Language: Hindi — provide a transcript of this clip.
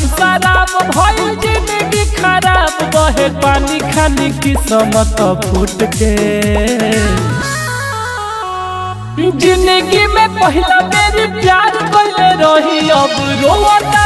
हम शराब भइल ज़िंदगी खराब बहे, पानी खाली किस्मत फूट के ज़िंदगी में पहला मेरी प्यार कइले रही, अब रोवता